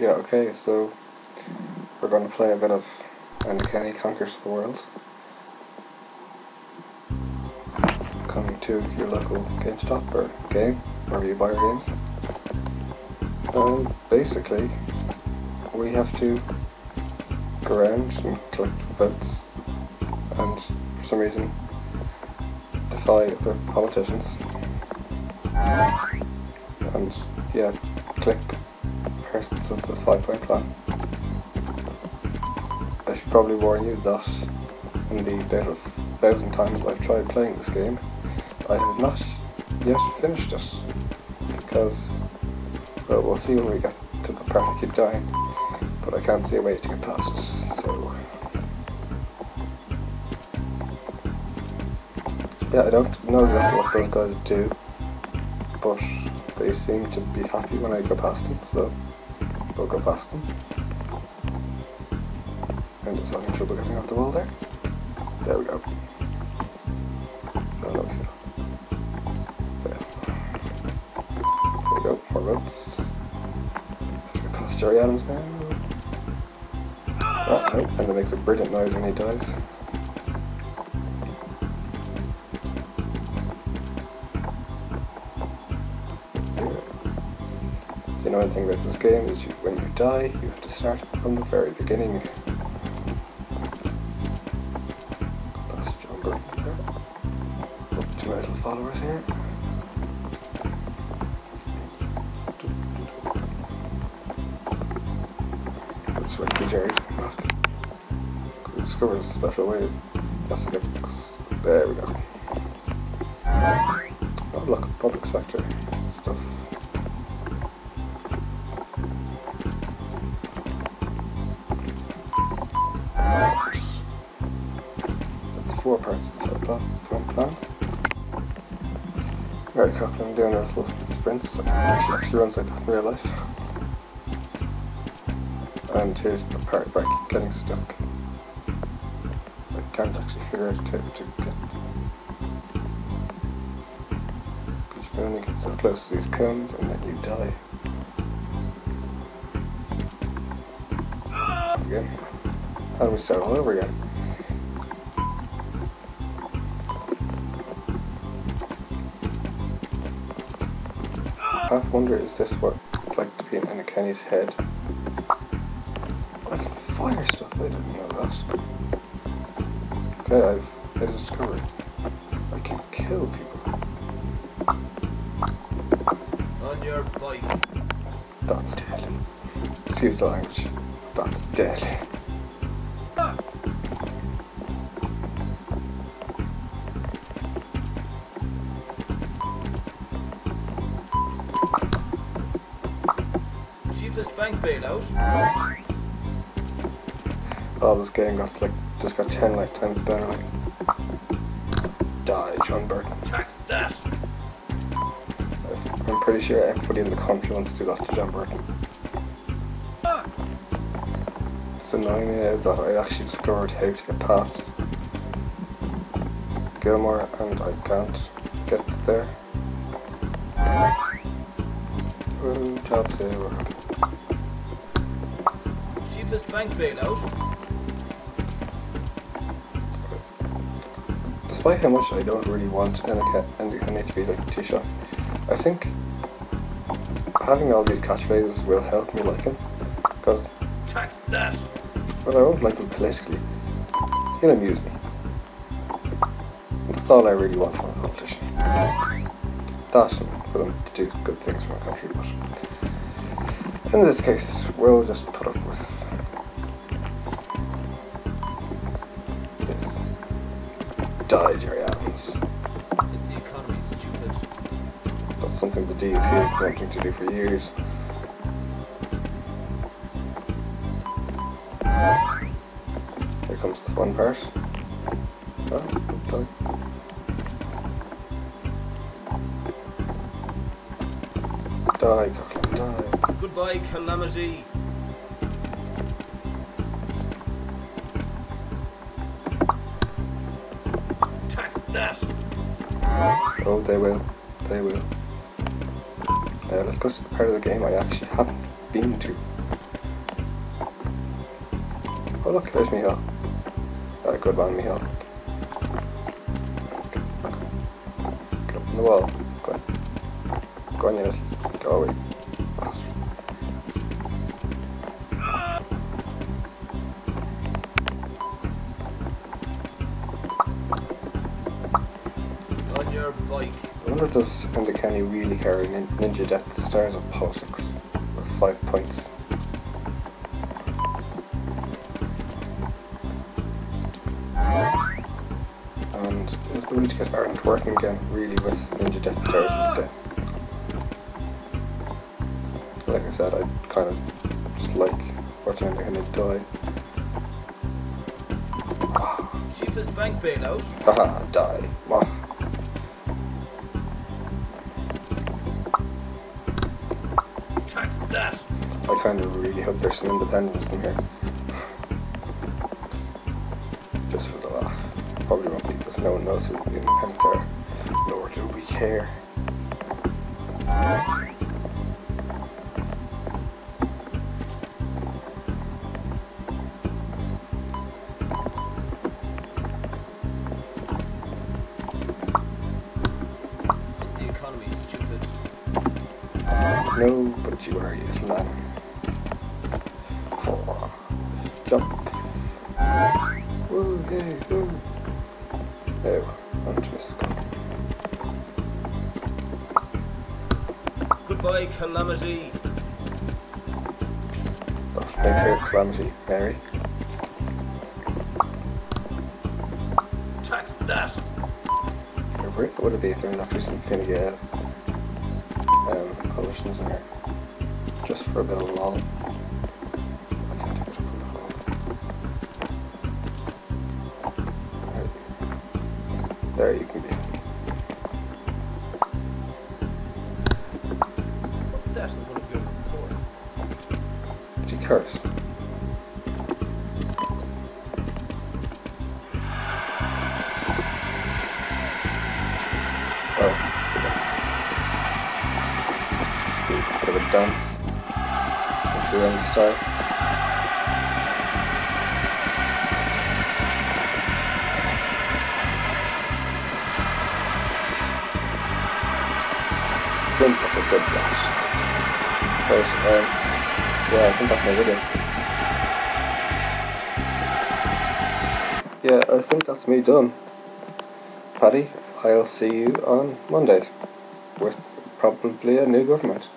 Yeah, okay, so we're going to play a bit of Enda Kenny Conquers the World. Coming to your local GameStop or game, wherever you buy your games. And basically, we have to go around and collect votes and for some reason defy the politicians. And yeah, click so it's a five point plan. I should probably warn you that in the bit of thousand times I've tried playing this game, I have not yet finished it. Because, well, we'll see when we get to the part I keep dying, but I can't see a way to get past it, so... Yeah, I don't know exactly what those guys do, but they seem to be happy when I go past them, so we'll go past them. I'm just having trouble getting off the wall there. There we go. Oh, no. There. there we go, more to get past Gerry Adams now. Oh, no, and it makes a brilliant noise when he dies. You know anything about this game is you, when you die, you have to start from the very beginning. Past John Burton. Up to my little followers here. Just wait for Gerry discovered a special way of Yes, There we go. Oh look, public sector stuff. Four parts of the plan. Gary Coughlan doing a little sprints. Actually, actually runs like that in real life. And here's the part keep getting stuck. I can't actually figure out how to get. Because you can only get so close to these cones and then you die. Again. And we start all over again. Half wonder is this what it's like to be in Enda Kenny's head? I can fire stuff, I didn't know that. Okay, I've I discovered I can kill people. On your bike. That's deadly. Excuse the language. That's deadly. Cheapest bank bailout. Oh, this game got like just got ten like times better. Like, die, John Burton. Tax that. I'm pretty sure everybody in the country wants to do that to John Burton. It's annoying now that I actually discovered how to get past Gilmore and I can't get there. Ooh, job two. Cheapest bank bailout. Despite how much I don't really want Anakin and I need to be like Taoiseach, I think having all these catchphrases will help me like him. Because, Tax that. but I won't like him politically. He'll amuse me. That's all I really want from a politician. That and for them to do good things for my country, but in this case, we'll just put up something the been wanting to do for years. Here comes the fun part. Oh, die. Die, Coughlan, die. Goodbye, calamity. Tax that. Oh, they will. They will yeah, let's go to the part of the game I actually haven't been to. Oh look, there's Miho. Not a good one, Miho. Get up on the wall. Go on. Go on, Eunice. Go away. Does Enda Kenny really carry nin- Ninja Death Stars of Politics with five points? And is the Reach Kit Ireland working again really with Ninja Death Stars of Death? Like I said, I kind of just like watching Enda Kenny die. Cheapest bank bailout. Haha, die. Tax that. I kind of really hope there's some independence in here. Just for the laugh. Probably won't be because no one knows who the independents are. Nor do we care. No, but you are, little man. Jump. Woo, woo. There, on to Mrs. Scott. Goodbye, calamity. Don't make her calamity, Mary. Tax that. Great would it be if there not actually some Fine Um, in here? Just for a bit of lol. I can't take it up on the hall. There, you can be happy. Put that in one of your reports. Did you curse? Of a dance. Own style. Jump up a good blast. First, um, yeah, I think that's my video. Yeah, I think that's me done. Paddy, I'll see you on Monday with probably a new government.